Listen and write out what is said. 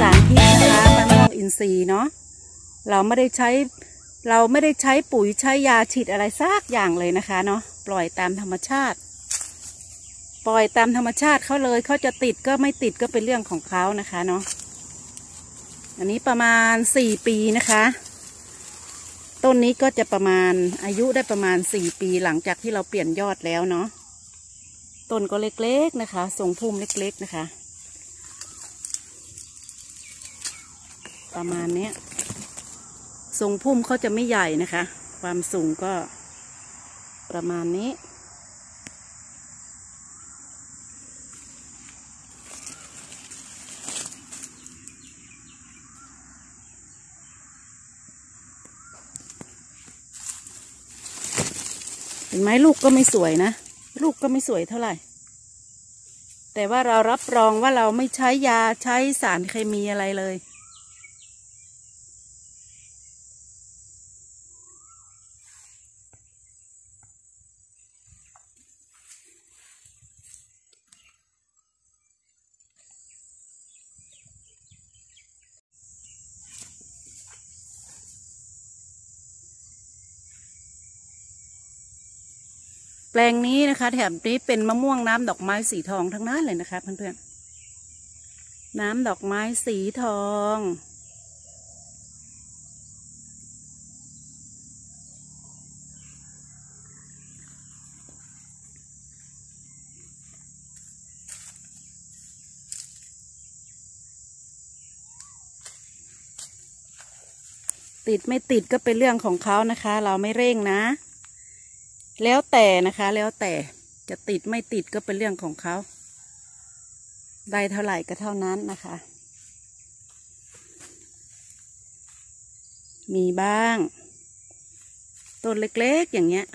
สารพิษนะคะมันงอกอินทรีย์เนาะเราไม่ได้ใช้เราไม่ได้ใช้ปุ๋ยใช้ยาฉีดอะไรสักอย่างเลยนะคะเนาะปล่อยตามธรรมชาติ ปล่อยตามธรรมชาติเขาเลยเขาจะติดก็ไม่ติดก็เป็นเรื่องของเขานะคะเนาะอันนี้ประมาณสี่ปีนะคะ ต้นนี้ก็จะประมาณอายุได้ประมาณสี่ปีหลังจากที่เราเปลี่ยนยอดแล้วเนาะต้นก็เล็กๆนะคะ ทรงพุ่มเล็กๆนะคะ ประมาณนี้ทรงพุ่มเขาจะไม่ใหญ่นะคะ ความสูงก็ประมาณนี้ เห็นไหมลูกก็ไม่สวยนะ ลูกก็ไม่สวยเท่าไหร่ แต่ว่าเรารับรองว่าเราไม่ใช้ยาใช้สารเคมีอะไรเลย แปลงนี้นะคะแถบนี้เป็นมะม่วงน้ำดอกไม้สีทองทั้งนั้นเลยนะคะเพื่อนๆ น้ำดอกไม้สีทอง ติดไม่ติดก็เป็นเรื่องของเขานะคะ เราไม่เร่งนะ แล้วแต่นะคะ แล้วแต่จะติดไม่ติดก็เป็นเรื่องของเขา ได้เท่าไหร่ก็เท่านั้นนะคะ มีบ้าง ต้นเล็กๆอย่างเงี้ย